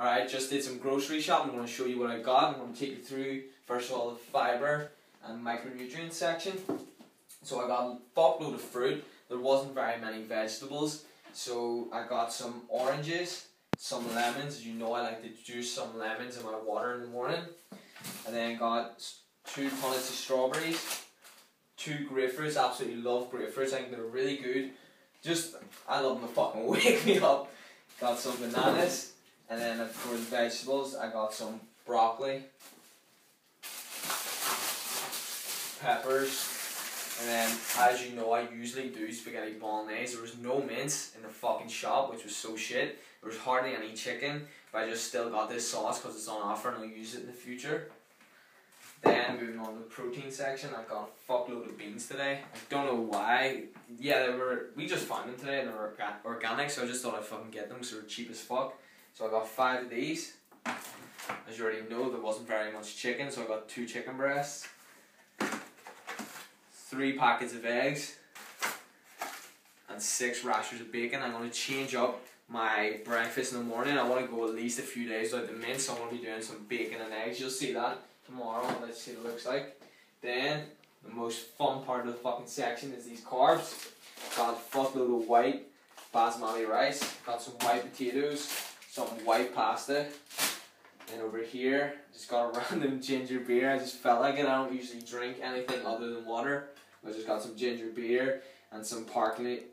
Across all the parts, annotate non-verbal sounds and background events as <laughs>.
Alright, just did some grocery shopping. I'm going to show you what I got. I'm going to take you through, first of all, the fibre and micronutrient section. So I got a fuckload of fruit. There wasn't very many vegetables. So I got some oranges, some lemons. As you know, I like to juice some lemons in my water in the morning. And then got two punnets of strawberries, two grapefruits. Absolutely love grapefruits. I think they're really good. Just, I love them to fucking <laughs> wake me up. Got some bananas. And then for the vegetables, I got some broccoli, peppers, and then, as you know, I usually do spaghetti bolognese. There was no mince in the fucking shop, which was so shit. There was hardly any chicken, but I just still got this sauce because it's on offer and I'll use it in the future. Then, moving on to the protein section, I got a fuckload of beans today. I don't know why. Yeah, they were, we just found them today and they were organic, so I just thought I'd fucking get them because they're cheap as fuck. So I got five of these. As you already know, there wasn't very much chicken, so I got two chicken breasts three packets of eggs and six rashers of bacon. I'm going to change up my breakfast in the morning. I want to go at least a few days without the mince. So I'm going to be doing some bacon and eggs. You'll see that tomorrow. Let's see what it looks like. Then, the most fun part of the fucking section is these carbs. Got a fuckload of white basmati rice. Got some white potatoes. Some white pasta. And over here, just got a <laughs> random ginger beer. I just felt like it. I don't usually drink anything other than water. I just got some ginger beer and some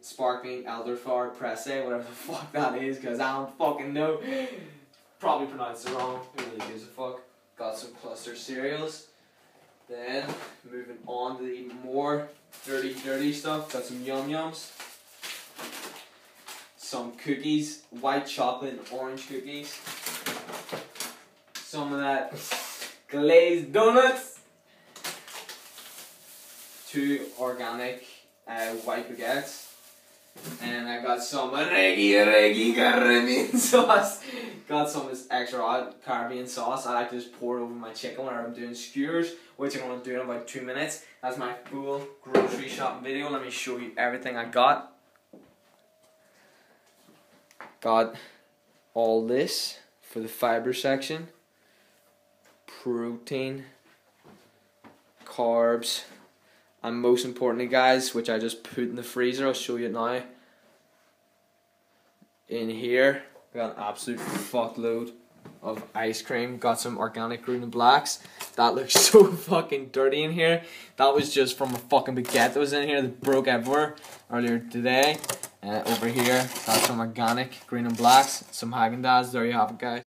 sparkling, elderflower presse, whatever the <laughs> fuck that is, because I don't fucking know. <sighs> Probably pronounced it wrong. Who really gives a fuck? Got some cluster cereals. Then, moving on to the more dirty, dirty stuff. Got some Yum Yums. Some cookies, white chocolate and orange cookies. Some of that glazed donuts two organic uh, white baguettes. And I got some Reggae Reggae Caribbean <laughs> sauce. Got some of this extra Caribbean sauce. I like to just pour it over my chicken whenever I'm doing skewers, which I'm going to do in about two minutes. That's my full grocery shopping video. Let me show you everything I got. Got all this for the fiber section. Protein. Carbs. And most importantly guys which I just put in the freezer I'll show you it now. In here got an absolute fuckload of ice cream. Got some organic Green and Black's. That looks <laughs> so fucking dirty in here. That was just from a fucking baguette that was in here that broke everywhere earlier today uh, over here got some organic Green and Black's some Haagen-Dazs there you have it guys